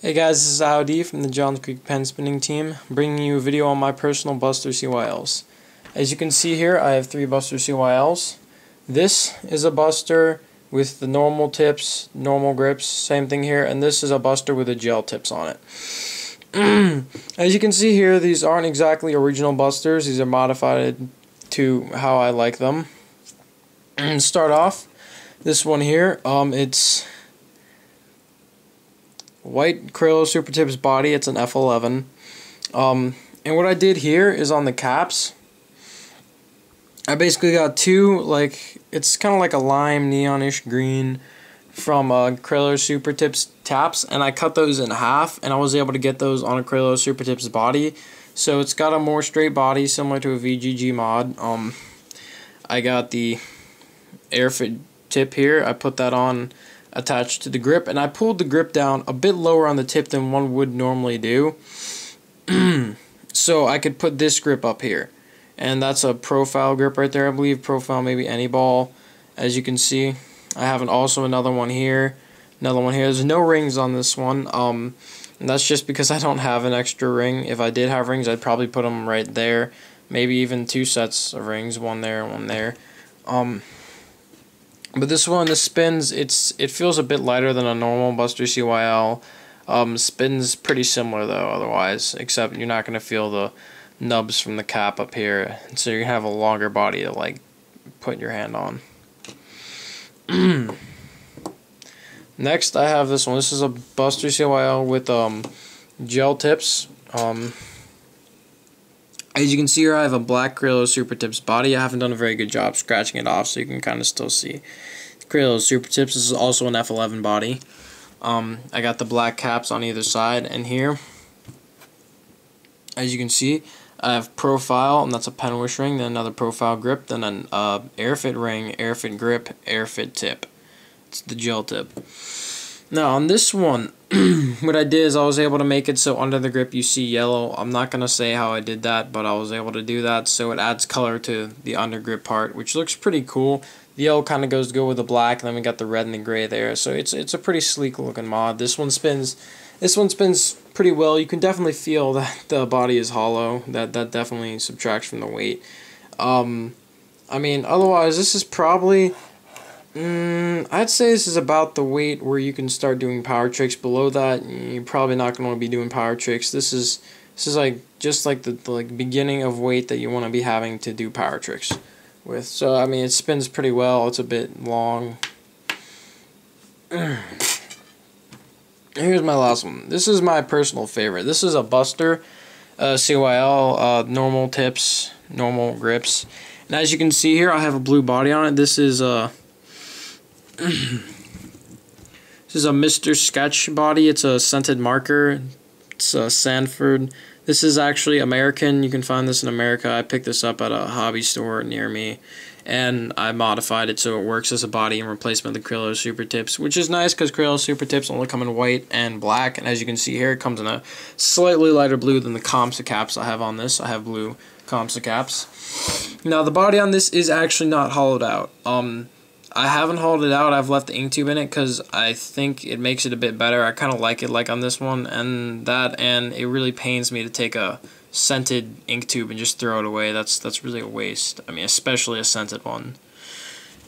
Hey guys, this is Audi from the Johns Creek Pen Spinning team, bringing you a video on my personal Buster CYLs. As you can see here, I have three Buster CYLs. This is a Buster with the normal tips, normal grips, same thing here, and this is a Buster with the gel tips on it. As you can see here, these aren't exactly original Busters, these are modified to how I like them. And start off, this one here, um, it's white Crayola Super Tips body. It's an F11. Um, and what I did here is on the caps, I basically got two, like, it's kind of like a lime neonish green from uh, Crayola Super Tips taps, and I cut those in half, and I was able to get those on a Crayola Super Tips body. So it's got a more straight body, similar to a VGG mod. Um, I got the airfit tip here. I put that on attached to the grip and I pulled the grip down a bit lower on the tip than one would normally do. So I could put this grip up here and that's a profile grip right there I believe. Profile maybe any ball as you can see. I have an, also another one here another one here. There's no rings on this one um and that's just because I don't have an extra ring. If I did have rings I'd probably put them right there. Maybe even two sets of rings one there one there. Um but this one, the spins, it's it feels a bit lighter than a normal Buster CYL. Um, spins pretty similar though, otherwise, except you're not gonna feel the nubs from the cap up here, so you're gonna have a longer body to like put your hand on. Next, I have this one. This is a Buster CYL with um, gel tips. Um, as you can see here, I have a black Crayola Super Tips body. I haven't done a very good job scratching it off, so you can kind of still see. Crayola Super Tips this is also an F11 body. Um, I got the black caps on either side, and here, as you can see, I have profile, and that's a pen wish ring, then another profile grip, then an uh, airfit ring, airfit grip, airfit tip. It's the gel tip. Now on this one, what I did is I was able to make it so under the grip you see yellow. I'm not going to say how I did that, but I was able to do that so it adds color to the under grip part, which looks pretty cool. The yellow kind of goes to go with the black, and then we got the red and the gray there. So it's it's a pretty sleek looking mod. This one spins this one spins pretty well. You can definitely feel that the body is hollow. That that definitely subtracts from the weight. Um, I mean, otherwise this is probably Mm, I'd say this is about the weight where you can start doing power tricks. Below that, you're probably not going to be doing power tricks. This is this is like just like the, the like beginning of weight that you want to be having to do power tricks with. So I mean, it spins pretty well. It's a bit long. Here's my last one. This is my personal favorite. This is a Buster uh, CYL uh, normal tips, normal grips. And as you can see here, I have a blue body on it. This is a uh, this is a Mr. Sketch body. It's a scented marker. It's a Sanford. This is actually American. You can find this in America. I picked this up at a hobby store near me. And I modified it so it works as a body in replacement of the Crayola Super Tips, which is nice because Crayola Super Tips only come in white and black. And as you can see here, it comes in a slightly lighter blue than the Comssa caps I have on this. I have blue Comssa caps. Now, the body on this is actually not hollowed out. Um, I haven't hauled it out. I've left the ink tube in it because I think it makes it a bit better. I kind of like it like on this one and that, and it really pains me to take a scented ink tube and just throw it away. That's that's really a waste. I mean, especially a scented one.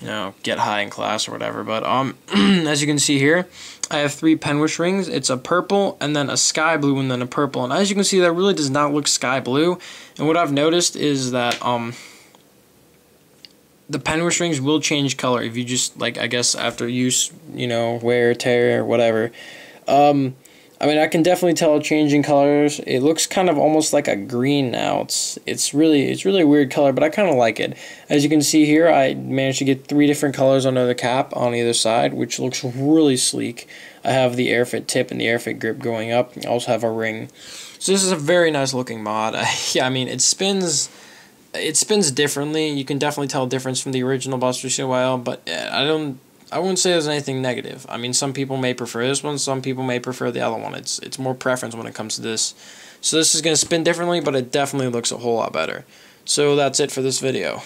You know, get high in class or whatever. But um, as you can see here, I have three penwish rings. It's a purple and then a sky blue and then a purple. And as you can see, that really does not look sky blue. And what I've noticed is that um the pen strings will change color if you just like I guess after use you know wear tear whatever. Um, I mean I can definitely tell changing colors. It looks kind of almost like a green now. It's it's really it's really a weird color, but I kind of like it. As you can see here, I managed to get three different colors under the cap on either side, which looks really sleek. I have the airfit tip and the airfit grip going up. I also have a ring. So this is a very nice looking mod. yeah, I mean it spins it spins differently. You can definitely tell a difference from the original Buster CYL, but I don't. I wouldn't say there's anything negative. I mean, some people may prefer this one, some people may prefer the other one. It's it's more preference when it comes to this. So this is going to spin differently, but it definitely looks a whole lot better. So that's it for this video.